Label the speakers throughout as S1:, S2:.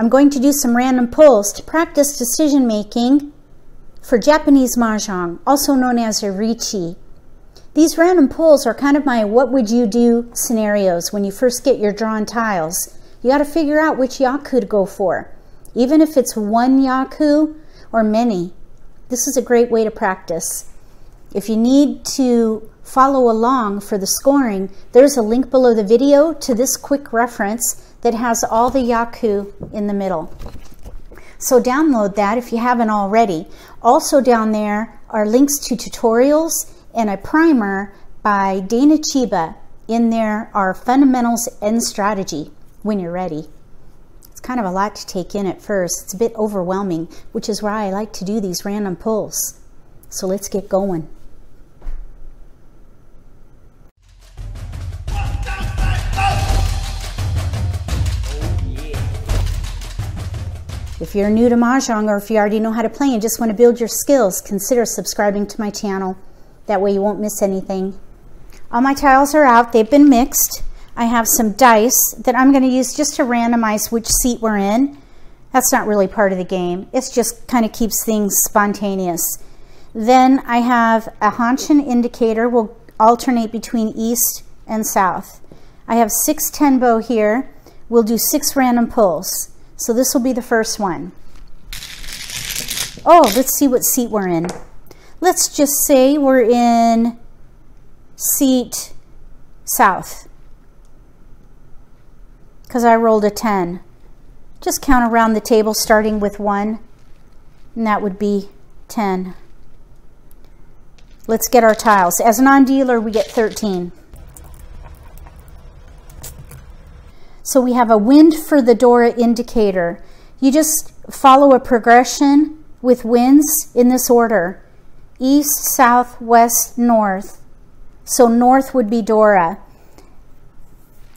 S1: I'm going to do some random pulls to practice decision making for Japanese Mahjong, also known as a Riichi. These random pulls are kind of my what would you do scenarios when you first get your drawn tiles. You got to figure out which yaku to go for. Even if it's one yaku or many, this is a great way to practice. If you need to follow along for the scoring, there's a link below the video to this quick reference that has all the yaku in the middle. So download that if you haven't already. Also down there are links to tutorials and a primer by Daina Chiba. In there are fundamentals and strategy when you're ready. It's kind of a lot to take in at first. It's a bit overwhelming, which is why I like to do these random pulls. So let's get going. If you're new to Mahjong or if you already know how to play and just want to build your skills, consider subscribing to my channel. That way you won't miss anything. All my tiles are out. They've been mixed. I have some dice that I'm going to use just to randomize which seat we're in. That's not really part of the game. It just kind of keeps things spontaneous. Then I have a Hanshin indicator. We'll alternate between east and south. I have six tenbo here. We'll do six random pulls. So this will be the first one. Oh, let's see what seat we're in. Let's just say we're in seat south because I rolled a 10. Just count around the table starting with 1 and that would be 10. Let's get our tiles. As a non-dealer, we get 13. So we have a wind for the Dora indicator. You just follow a progression with winds in this order. East, south, west, north. So north would be Dora.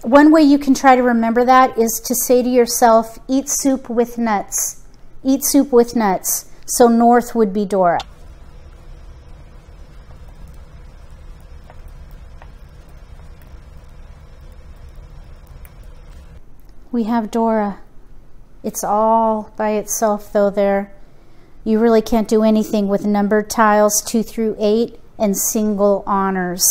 S1: One way you can try to remember that is to say to yourself, eat soup with nuts. Eat soup with nuts. So north would be Dora. We have Dora. It's all by itself though there. You really can't do anything with numbered tiles 2 through 8 and single honors.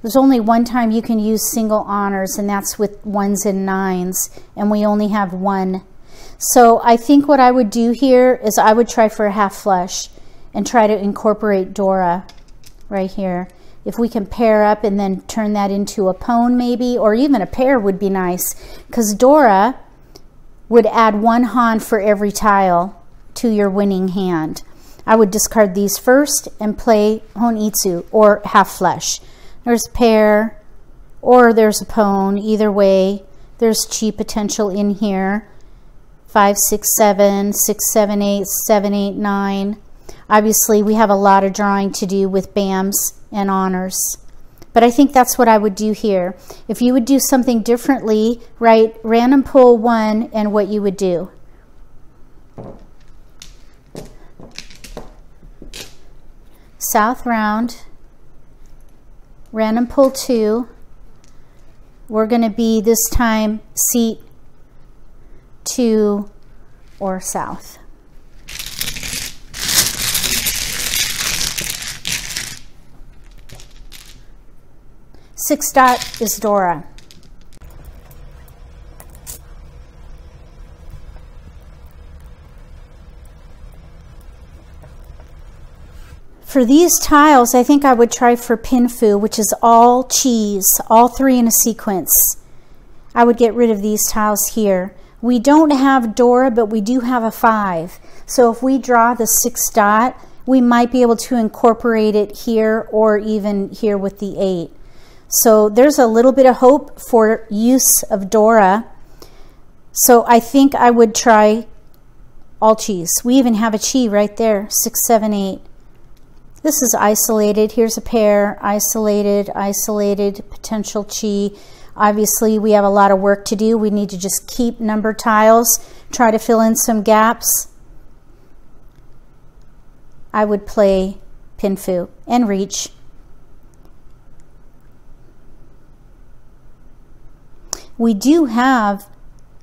S1: There's only one time you can use single honors and that's with ones and nines and we only have one. So I think what I would do here is I would try for a half flush and try to incorporate Dora right here if we can pair up and then turn that into a pon maybe, or even a pair would be nice, because Dora would add one Han for every tile to your winning hand. I would discard these first and play Hon-Itsu or half flush. There's pair or there's a pon, either way. There's chi potential in here. Five, six, seven, six, seven, eight, seven, eight, nine. Obviously, we have a lot of drawing to do with BAMs and honors. But I think that's what I would do here. If you would do something differently, write random pull one and what you would do. South round, random pull two. We're going to be this time seat two or south. Six dot is Dora. For these tiles, I think I would try for Pinfu, which is all chis, all three in a sequence. I would get rid of these tiles here. We don't have Dora, but we do have a five. So if we draw the six dot, we might be able to incorporate it here or even here with the eight. So there's a little bit of hope for use of Dora. So I think I would try all chis. We even have a chi right there, six, seven, eight. This is isolated. Here's a pair, isolated, isolated, potential chi. Obviously, we have a lot of work to do. We need to just keep number tiles, try to fill in some gaps. I would play Pinfu and Reach. We do have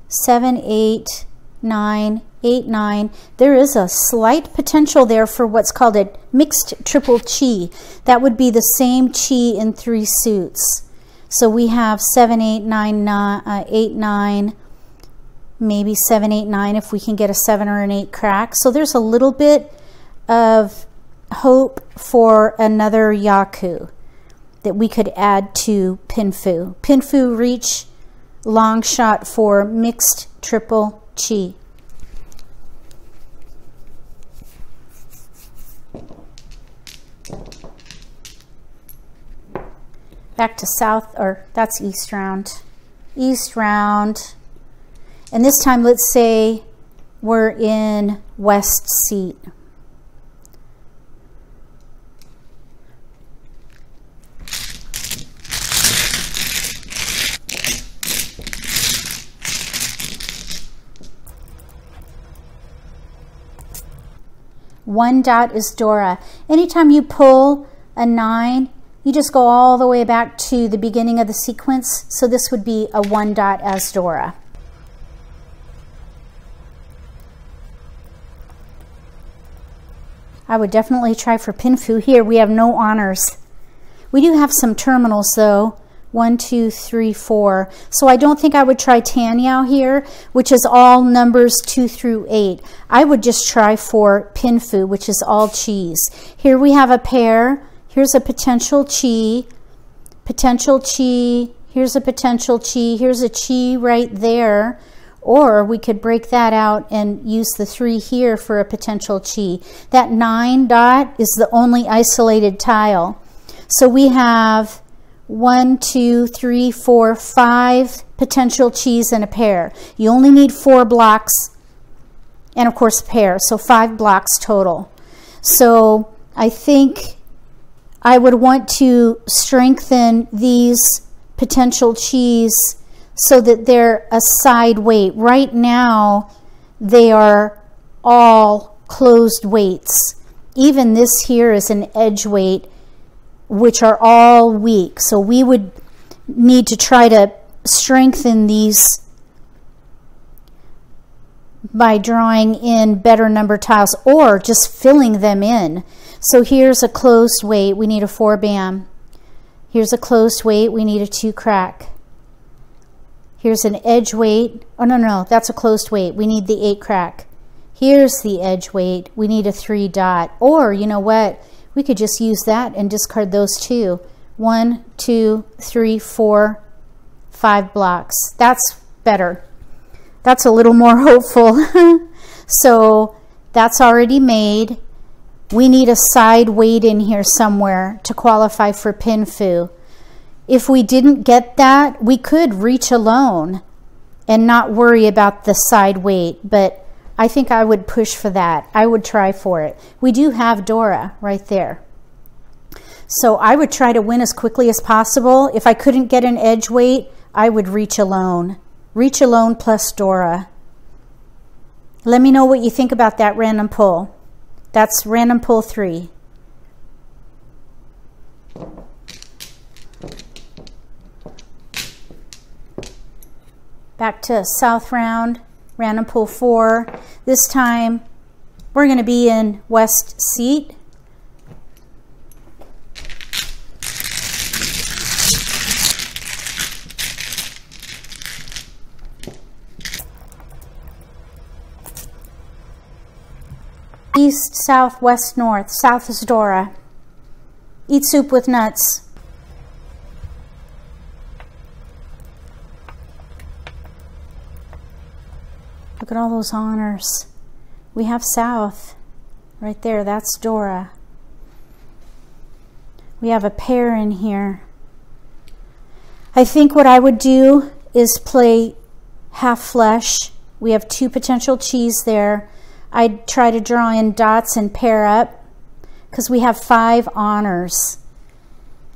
S1: 7, 8, nine, eight, nine. There is a slight potential there for what's called a mixed triple chi. That would be the same chi in three suits. So we have seven, eight, nine, nine, uh, eight, nine, maybe seven, eight, nine if we can get a seven or an eight crack. So there's a little bit of hope for another Yaku that we could add to Pinfu. Pinfu reach long shot for mixed triple chi. Back to south, or that's east round. East round. And this time, let's say we're in west seat. One dot is Dora. Anytime you pull a nine, you just go all the way back to the beginning of the sequence. So this would be a one dot as Dora. I would definitely try for Pinfu here. We have no honors. We do have some terminals though. One, two, three, four. So I don't think I would try Tanyao here, which is all numbers two through eight. I would just try for Pinfu, which is all chis. Here we have a pair. Here's a potential chi. Potential chi. Here's a potential chi. Here's a chi right there. Or we could break that out and use the three here for a potential chi. That nine dot is the only isolated tile. So we have one, two, three, four, five potential chis in a pair. You only need four blocks and of course a pair, so five blocks total. So I think I would want to strengthen these potential chis so that they're a side wait. Right now, they are all closed waits. Even this here is an edge wait which are all weak. So we would need to try to strengthen these by drawing in better number tiles or just filling them in. So here's a closed wait, we need a four bam. Here's a closed wait, we need a two crack. Here's an edge wait. Oh, no, no, that's a closed wait. We need the eight crack. Here's the edge wait. We need a three dot. Or, you know what? We could just use that and discard those two. One, two, three, four, five blocks. That's better. That's a little more hopeful. so that's already made. We need a side wait in here somewhere to qualify for Pinfu. If we didn't get that, we could reach alone and not worry about the side wait, but I think I would push for that. I would try for it. We do have Dora right there. So I would try to win as quickly as possible. If I couldn't get an edge wait, I would reach alone. Reach alone plus Dora. Let me know what you think about that random pull. That's random pull three. Back to south round random pull four. This time we're going to be in west seat. East, south, west, north. South is Dora. Eat soup with nuts. Look at all those honors. We have South right there. That's Dora. We have a pair in here. I think what I would do is play half flush. We have two potential chis there. I'd try to draw in dots and pair up because we have five honors.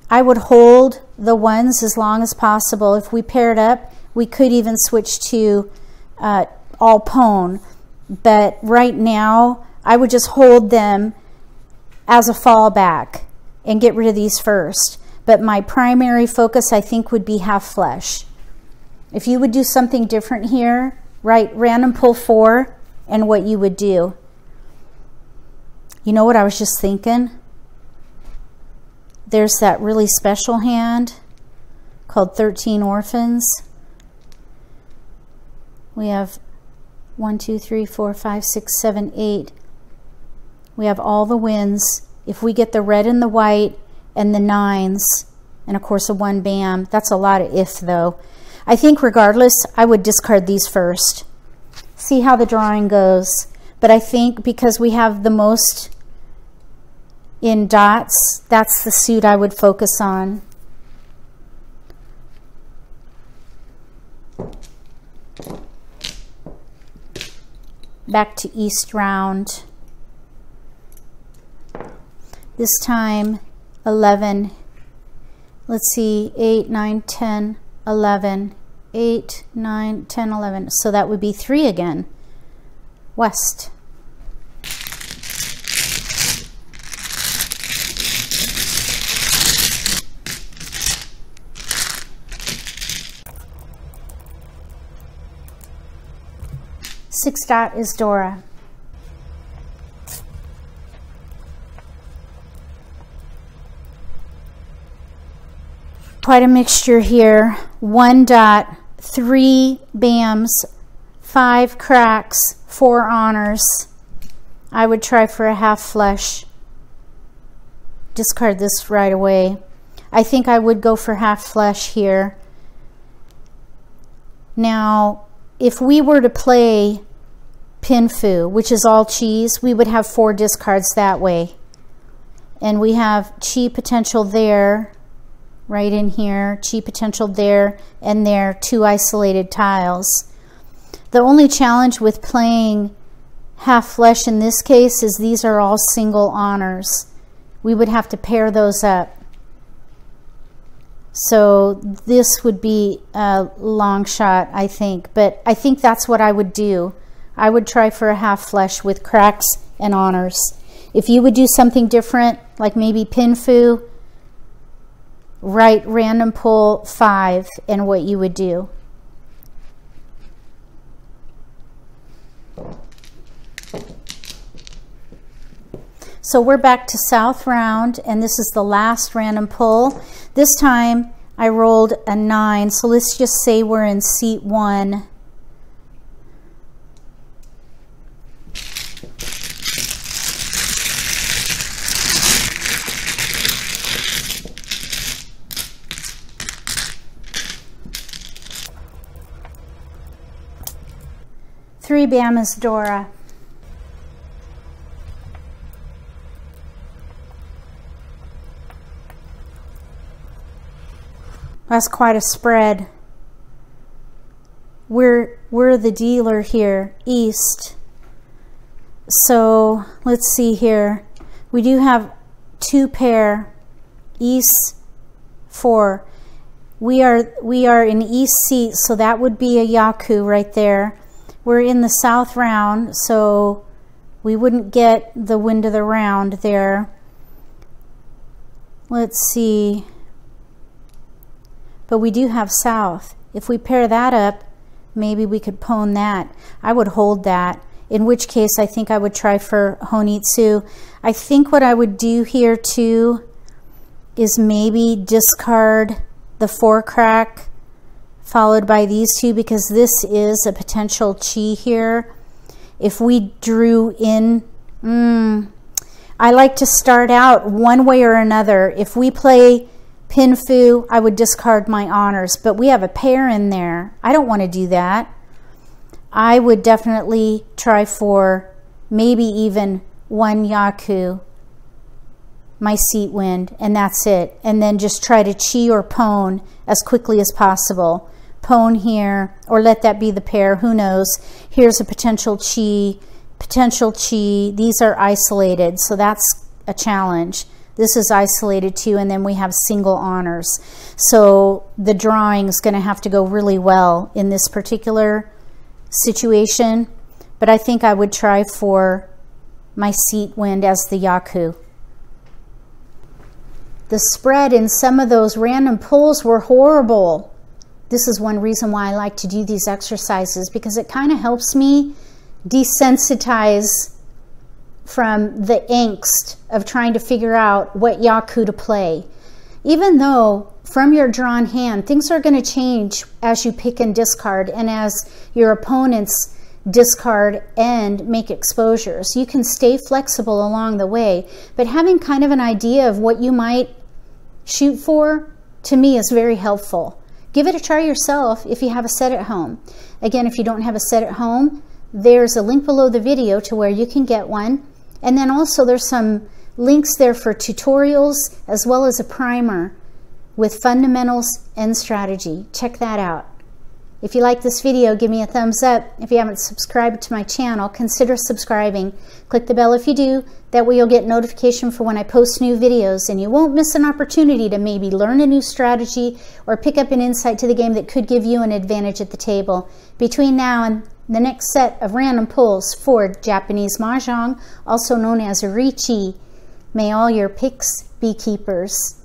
S1: I would hold the ones as long as possible. If we paired up, we could even switch to uh, all pon, but right now I would just hold them as a fallback and get rid of these first. But my primary focus, I think, would be half flush. If you would do something different here, write random pull four and what you would do. You know what I was just thinking? There's that really special hand called 13 Orphans. We have one, two, three, four, five, six, seven, eight. We have all the winds. If we get the red and the white and the nines, and of course a one bam, that's a lot of if though. I think regardless, I would discard these first. See how the drawing goes. But I think because we have the most in dots, that's the suit I would focus on. Back to east round. This time 11, let's see, 8, 9, 10, 11, 8, 9, 10, 11. So that would be 3 again, west. Six dot is Dora. Quite a mixture here. One dot, three BAMs, five cracks, four honors. I would try for a half flush. Discard this right away. I think I would go for half flush here. Now, if we were to play Pinfu, which is all chis, we would have four discards that way. And we have chi potential there, right in here, chi potential there and there, two isolated tiles. The only challenge with playing half flush in this case is these are all single honors. We would have to pair those up. So this would be a long shot, I think. But I think that's what I would do. I would try for a half flush with cracks and honors. If you would do something different, like maybe pin fu, write random pull five and what you would do. So we're back to south round, and this is the last random pull. This time I rolled a nine, so let's just say we're in seat one. Three Bamas Dora. That's quite a spread. We're, we're the dealer here, east. So let's see here. We do have two pair, east four. We are, we are in east seat, so that would be a Yaku right there. We're in the south round, so we wouldn't get the wind of the round there. Let's see. But we do have south. If we pair that up, maybe we could pon that. I would hold that, in which case I think I would try for Honitsu. I think what I would do here too is maybe discard the four crack followed by these two because this is a potential chi here. If we drew in, mm, I like to start out one way or another. If we play pin fu, I would discard my honors, but we have a pair in there. I don't want to do that. I would definitely try for maybe even one yaku, my seat wind, and that's it. And then just try to chi or pon as quickly as possible pon here, or let that be the pair, who knows. Here's a potential chi, potential chi. These are isolated, so that's a challenge. This is isolated too, and then we have single honors. So the drawing is going to have to go really well in this particular situation, but I think I would try for my seat wind as the Yaku. The spread in some of those random pulls were horrible. this is one reason why I like to do these exercises because it kind of helps me desensitize from the angst of trying to figure out what Yaku to play. Even though from your drawn hand, things are going to change as you pick and discard and as your opponents discard and make exposures. You can stay flexible along the way, but having kind of an idea of what you might shoot for to me is very helpful. Give it a try yourself if you have a set at home. Again, if you don't have a set at home, there's a link below the video to where you can get one. And then also there's some links there for tutorials as well as a primer with fundamentals and strategy. Check that out. If you like this video, give me a thumbs up. If you haven't subscribed to my channel, consider subscribing. Click the bell if you do. That way you'll get notification for when I post new videos and you won't miss an opportunity to maybe learn a new strategy or pick up an insight to the game that could give you an advantage at the table. Between now and the next set of random pulls for Japanese Mahjong, also known as Riichi, may all your picks be keepers.